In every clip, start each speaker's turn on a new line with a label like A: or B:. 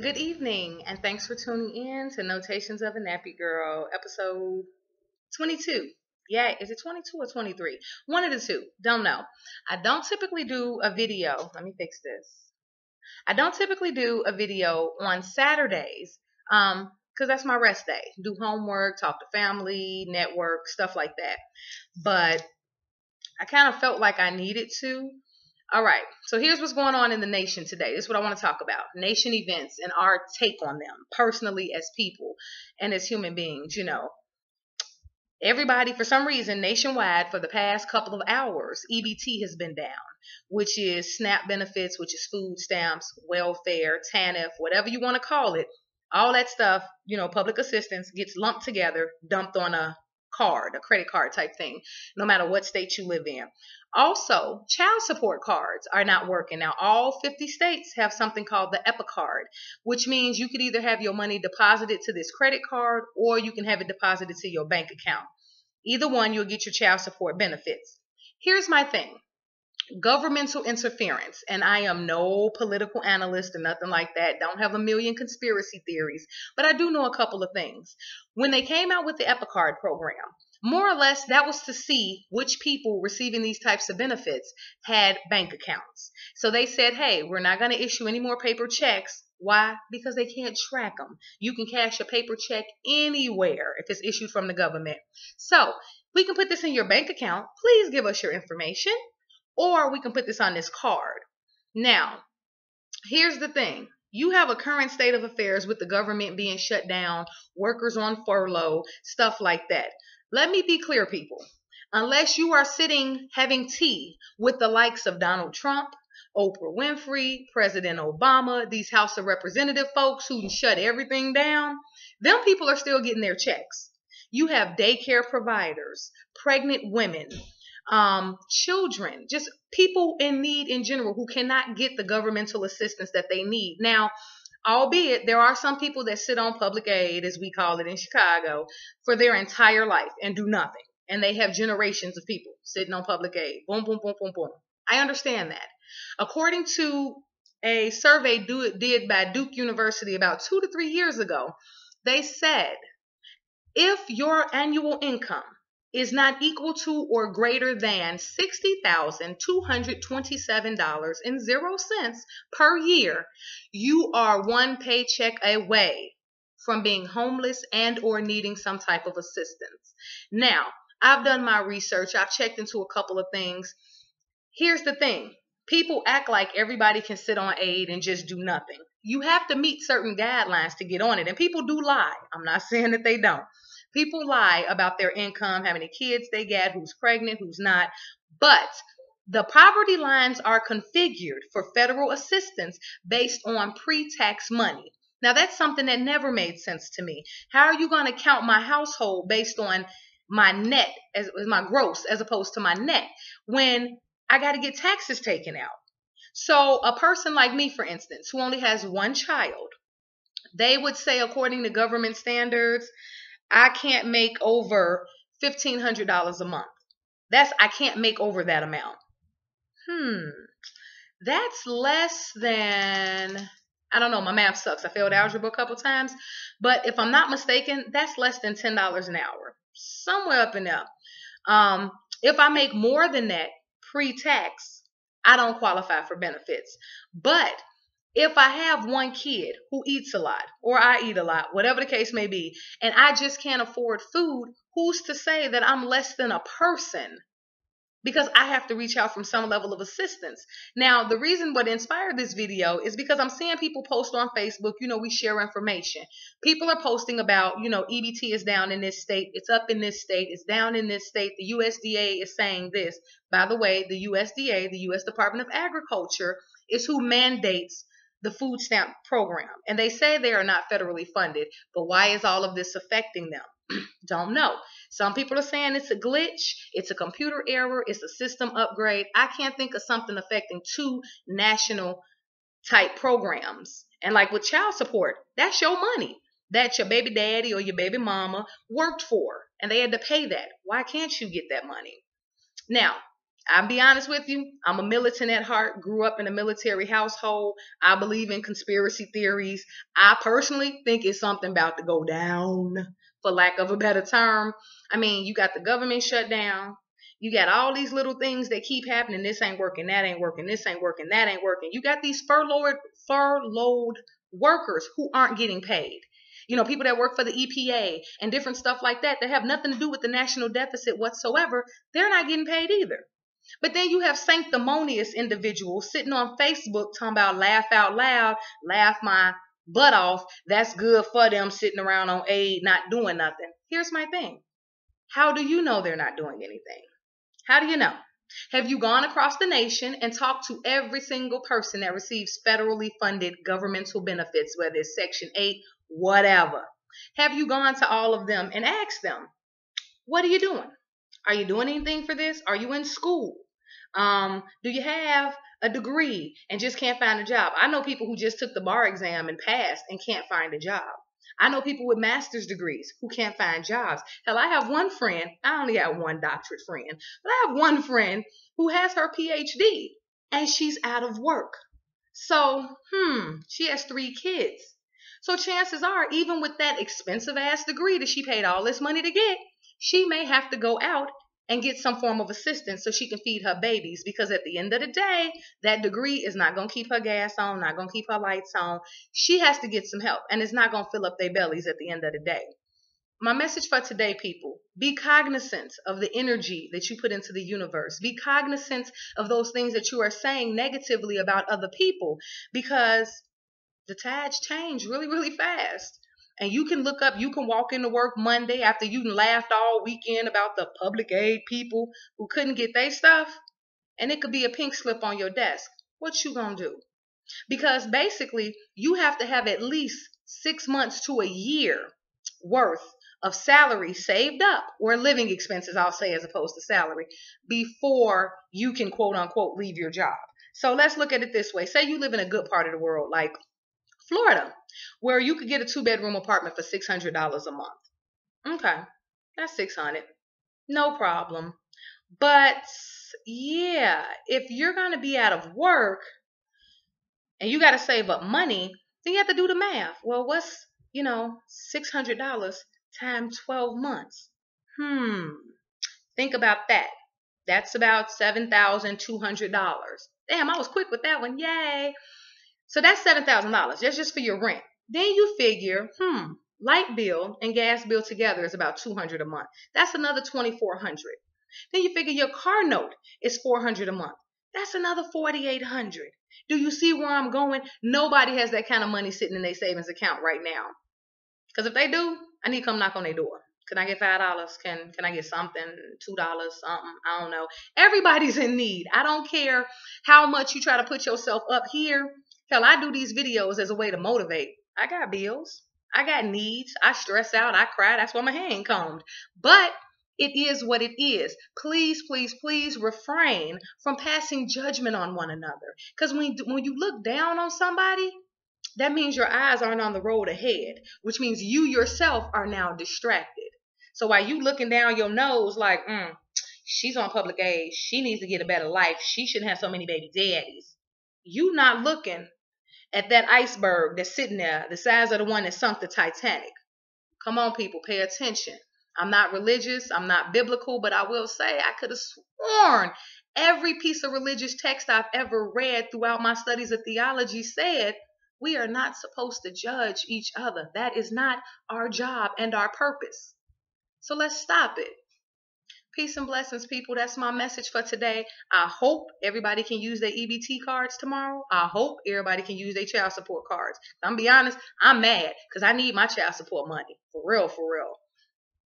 A: Good evening, and thanks for tuning in to Notations of a Nappy Girl, episode 22. Yeah, is it 22 or 23? One of the two. Don't know. I don't typically do a video. Let me fix this. I don't typically do a video on Saturdays um because that's my rest day. Do homework, talk to family, network, stuff like that. But I kind of felt like I needed to all right, so here's what's going on in the nation today. This is what I want to talk about nation events and our take on them personally as people and as human beings. You know, everybody, for some reason, nationwide for the past couple of hours, EBT has been down, which is SNAP benefits, which is food stamps, welfare, TANF, whatever you want to call it. All that stuff, you know, public assistance gets lumped together, dumped on a card, a credit card type thing, no matter what state you live in. Also, child support cards are not working. Now, all 50 states have something called the EPA card, which means you could either have your money deposited to this credit card or you can have it deposited to your bank account. Either one, you'll get your child support benefits. Here's my thing governmental interference, and I am no political analyst or nothing like that, don't have a million conspiracy theories, but I do know a couple of things. When they came out with the EPPICard program, more or less, that was to see which people receiving these types of benefits had bank accounts. So they said, hey, we're not going to issue any more paper checks. Why? Because they can't track them. You can cash a paper check anywhere if it's issued from the government. So we can put this in your bank account. Please give us your information. Or we can put this on this card. Now, here's the thing you have a current state of affairs with the government being shut down, workers on furlough, stuff like that. Let me be clear, people. Unless you are sitting having tea with the likes of Donald Trump, Oprah Winfrey, President Obama, these House of Representative folks who shut everything down, them people are still getting their checks. You have daycare providers, pregnant women, um, children, just people in need in general who cannot get the governmental assistance that they need. Now, albeit there are some people that sit on public aid, as we call it in Chicago, for their entire life and do nothing. And they have generations of people sitting on public aid. Boom, boom, boom, boom, boom. I understand that. According to a survey do, it did by Duke University about two to three years ago, they said if your annual income is not equal to or greater than $60,227.00 per year, you are one paycheck away from being homeless and or needing some type of assistance. Now, I've done my research. I've checked into a couple of things. Here's the thing. People act like everybody can sit on aid and just do nothing. You have to meet certain guidelines to get on it, and people do lie. I'm not saying that they don't. People lie about their income, how many kids they get, who's pregnant, who's not. But the poverty lines are configured for federal assistance based on pre tax money. Now, that's something that never made sense to me. How are you going to count my household based on my net, as, as my gross, as opposed to my net, when I got to get taxes taken out? So, a person like me, for instance, who only has one child, they would say, according to government standards, I can't make over $1,500 a month. That's, I can't make over that amount. Hmm, that's less than, I don't know, my math sucks. I failed algebra a couple times. But if I'm not mistaken, that's less than $10 an hour, somewhere up and up. Um, if I make more than that pre tax, I don't qualify for benefits. But if I have one kid who eats a lot, or I eat a lot, whatever the case may be, and I just can't afford food, who's to say that I'm less than a person? Because I have to reach out from some level of assistance. Now, the reason what inspired this video is because I'm seeing people post on Facebook, you know, we share information. People are posting about, you know, EBT is down in this state, it's up in this state, it's down in this state, the USDA is saying this. By the way, the USDA, the US Department of Agriculture, is who mandates the food stamp program. And they say they are not federally funded, but why is all of this affecting them? Don't know. Some people are saying it's a glitch, it's a computer error, it's a system upgrade. I can't think of something affecting two national type programs. And like with child support, that's your money that your baby daddy or your baby mama worked for, and they had to pay that. Why can't you get that money? Now, I'll be honest with you, I'm a militant at heart, grew up in a military household. I believe in conspiracy theories. I personally think it's something about to go down, for lack of a better term. I mean, you got the government shut down. You got all these little things that keep happening. This ain't working, that ain't working, this ain't working, that ain't working. You got these furloughed, furloughed workers who aren't getting paid. You know, people that work for the EPA and different stuff like that that have nothing to do with the national deficit whatsoever, they're not getting paid either. But then you have sanctimonious individuals sitting on Facebook talking about laugh out loud, laugh my butt off. That's good for them sitting around on aid, not doing nothing. Here's my thing. How do you know they're not doing anything? How do you know? Have you gone across the nation and talked to every single person that receives federally funded governmental benefits, whether it's Section 8, whatever? Have you gone to all of them and asked them, what are you doing? Are you doing anything for this? Are you in school? Um, do you have a degree and just can't find a job? I know people who just took the bar exam and passed and can't find a job. I know people with master's degrees who can't find jobs. Hell, I have one friend, I only have one doctorate friend, but I have one friend who has her PhD and she's out of work. So, hmm, she has three kids. So chances are, even with that expensive ass degree that she paid all this money to get, she may have to go out and get some form of assistance so she can feed her babies because at the end of the day that degree is not going to keep her gas on not going to keep her lights on. She has to get some help and it's not going to fill up their bellies at the end of the day. My message for today people be cognizant of the energy that you put into the universe. Be cognizant of those things that you are saying negatively about other people because the tides change really really fast and you can look up, you can walk into work Monday after you laughed all weekend about the public aid people who couldn't get their stuff, and it could be a pink slip on your desk. What you gonna do? Because basically, you have to have at least six months to a year worth of salary saved up, or living expenses, I'll say, as opposed to salary, before you can quote unquote leave your job. So let's look at it this way. Say you live in a good part of the world, like Florida, where you could get a two bedroom apartment for $600 a month. Okay, that's 600 No problem. But yeah, if you're going to be out of work and you got to save up money, then you have to do the math. Well, what's, you know, $600 times 12 months? Hmm. Think about that. That's about $7,200. Damn, I was quick with that one. Yay. So that's $7,000. That's just for your rent. Then you figure, hmm, light bill and gas bill together is about 200 a month. That's another 2400. Then you figure your car note is 400 a month. That's another 4800. Do you see where I'm going? Nobody has that kind of money sitting in their savings account right now. Cuz if they do, I need to come knock on their door. Can I get five dollars? Can can I get something? Two dollars? Something? I don't know. Everybody's in need. I don't care how much you try to put yourself up here. Hell, I do these videos as a way to motivate. I got bills. I got needs. I stress out. I cry. That's why my hair ain't combed. But it is what it is. Please, please, please refrain from passing judgment on one another. Because when, when you look down on somebody, that means your eyes aren't on the road ahead, which means you yourself are now distracted. So while you looking down your nose like, mm, she's on public aid, she needs to get a better life, she shouldn't have so many baby daddies. You not looking at that iceberg that's sitting there, the size of the one that sunk the Titanic. Come on, people, pay attention. I'm not religious, I'm not biblical, but I will say I could have sworn every piece of religious text I've ever read throughout my studies of theology said we are not supposed to judge each other. That is not our job and our purpose. So let's stop it. Peace and blessings, people. That's my message for today. I hope everybody can use their EBT cards tomorrow. I hope everybody can use their child support cards. I'm be honest, I'm mad because I need my child support money. For real, for real.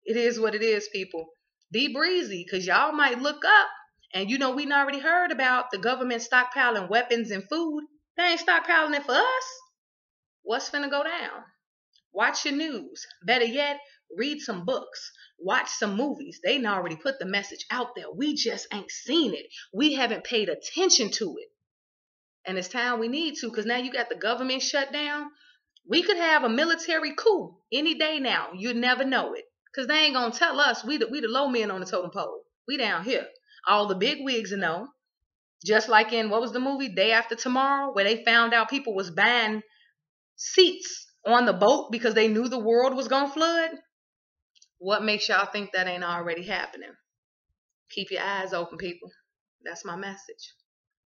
A: It is what it is, people. Be breezy because y'all might look up and you know we already heard about the government stockpiling weapons and food. They ain't stockpiling it for us. What's finna go down? Watch your news. Better yet, read some books watch some movies. They already put the message out there. We just ain't seen it. We haven't paid attention to it. And it's time we need to because now you got the government shut down. We could have a military coup any day now. You never know it because they ain't going to tell us we the, we the low men on the totem pole. We down here. All the big wigs are known. Just like in what was the movie Day After Tomorrow where they found out people was buying seats on the boat because they knew the world was going to flood. What makes y'all think that ain't already happening? Keep your eyes open, people. That's my message.